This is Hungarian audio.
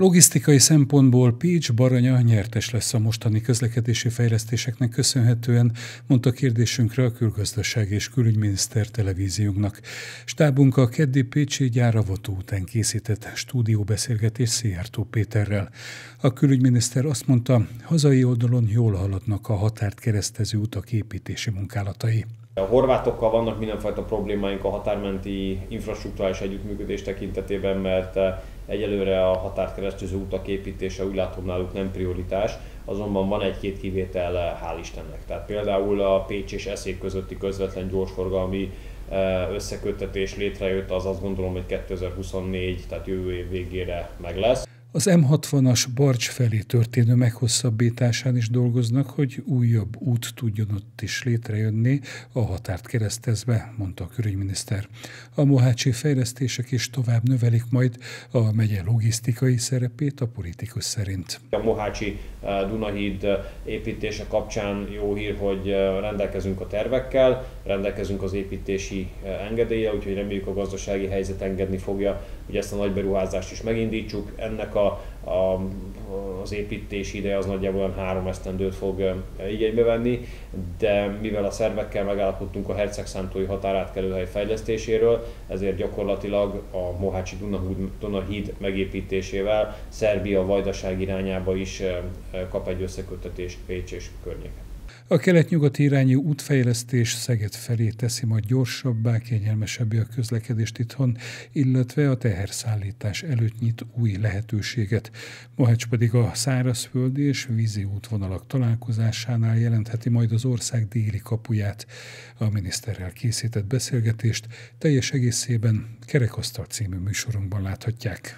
Logisztikai szempontból Pécs Baranya nyertes lesz a mostani közlekedési fejlesztéseknek köszönhetően, mondta kérdésünkre a külgazdaság és külügyminiszter televíziónknak. Stábunk a keddi Pécsi gyáravató után készített stúdióbeszélgetés Szijjártó Péterrel. A külügyminiszter azt mondta, hazai oldalon jól haladnak a határt keresztező utak építési munkálatai. A horvátokkal vannak mindenfajta problémáink a határmenti infrastruktúrális együttműködés tekintetében, mert eh, egyelőre a határt keresztező utak építése úgy látom náluk nem prioritás, azonban van egy-két kivétel, eh, hál' Istennek. Tehát például a Pécs és Eszék közötti közvetlen gyorsforgalmi eh, összeköttetés létrejött, az azt gondolom, hogy 2024, tehát jövő év végére meg lesz. Az M60-as Barcs felé történő meghosszabbításán is dolgoznak, hogy újabb út tudjon ott is létrejönni, a határt keresztezve, mondta a külügyminiszter. A mohácsi fejlesztések is tovább növelik majd a megye logisztikai szerepét a politikus szerint. A mohácsi eh, Dunahíd eh, építése kapcsán jó hír, hogy eh, rendelkezünk a tervekkel, rendelkezünk az építési engedélye, úgyhogy reméljük a gazdasági helyzet engedni fogja, hogy ezt a nagy beruházást is megindítsuk. Ennek a, a, az építési ideje az nagyjából olyan három esztendőt fog igénybe venni, de mivel a szervekkel megállapodtunk a Hercegszántói határátkelőhely fejlesztéséről, ezért gyakorlatilag a Mohácsi Dunahíd megépítésével Szerbia vajdaság irányába is kap egy összekötetést Pécs és környéken. A kelet-nyugati irányú útfejlesztés Szeged felé teszi majd gyorsabbá, kényelmesebbé a közlekedést itthon, illetve a teherszállítás előtt nyit új lehetőséget. Mohács pedig a szárazföldi és vízi útvonalak találkozásánál jelentheti majd az ország déli kapuját. A miniszterrel készített beszélgetést teljes egészében Kerekasztal című műsorunkban láthatják.